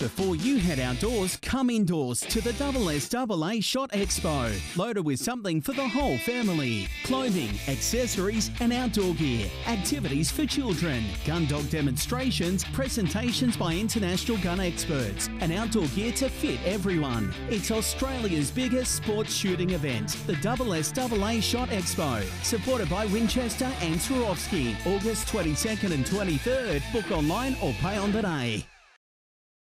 Before you head outdoors, come indoors to the SSAA Shot Expo, loaded with something for the whole family. Clothing, accessories, and outdoor gear, activities for children, gun dog demonstrations, presentations by international gun experts, and outdoor gear to fit everyone. It's Australia's biggest sports shooting event, the SSAA Shot Expo, supported by Winchester and Swarovski, August 22nd and 23rd. Book online or pay on the day.